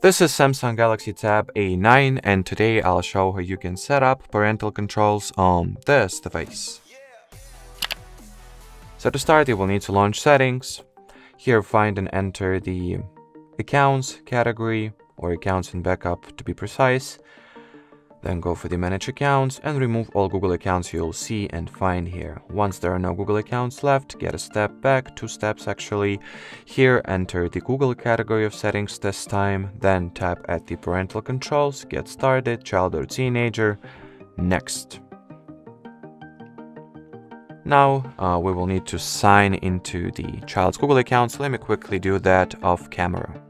This is Samsung Galaxy Tab A9 and today I'll show how you can set up parental controls on this device. So to start you will need to launch settings. Here find and enter the accounts category or accounts and backup to be precise. Then go for the manage accounts and remove all Google accounts you'll see and find here. Once there are no Google accounts left, get a step back, two steps actually. Here enter the Google category of settings this time, then tap at the parental controls, get started, child or teenager, next. Now uh, we will need to sign into the child's Google account, so let me quickly do that off camera.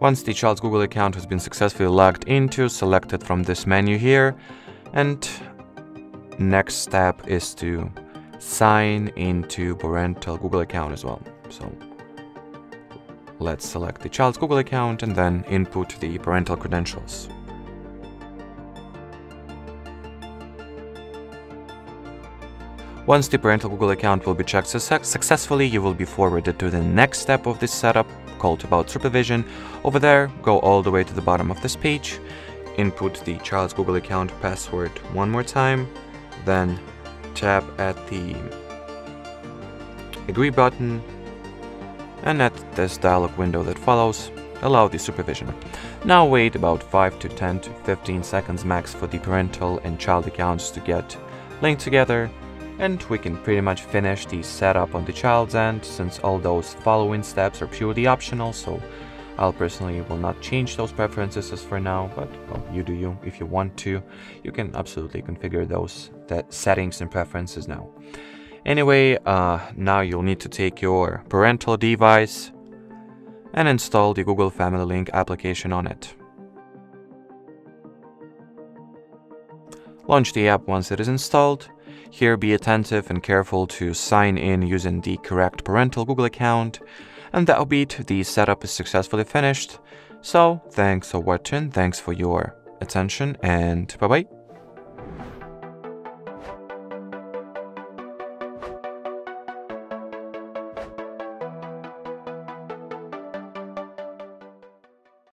Once the child's Google account has been successfully logged into, select it from this menu here. And next step is to sign into parental Google account as well. So let's select the child's Google account and then input the parental credentials. Once the parental Google account will be checked su successfully, you will be forwarded to the next step of this setup, called About Supervision. Over there, go all the way to the bottom of this page, input the child's Google account password one more time, then tap at the agree button, and at this dialog window that follows, allow the supervision. Now wait about 5 to 10 to 15 seconds max for the parental and child accounts to get linked together and we can pretty much finish the setup on the child's end since all those following steps are purely optional so I'll personally will not change those preferences as for now but well, you do you. If you want to you can absolutely configure those that settings and preferences now. Anyway uh, now you'll need to take your parental device and install the Google Family Link application on it. Launch the app once it is installed here be attentive and careful to sign in using the correct parental Google account, and that'll be it, the setup is successfully finished. So thanks for watching, thanks for your attention, and bye bye.